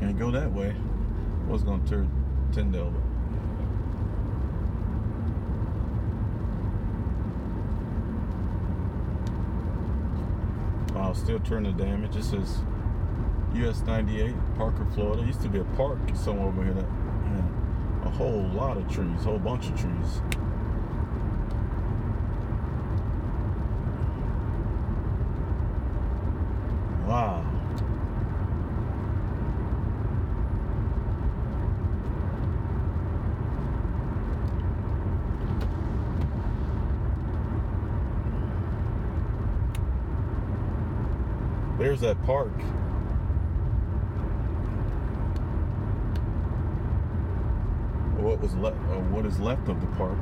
can't go that way. I was gonna turn Tyndall, but I'll still turn the damage. It says US 98, Parker, Florida. Used to be a park somewhere over here. That, yeah, a whole lot of trees, a whole bunch of trees. Wow. There's that park. What was left? Uh, what is left of the park?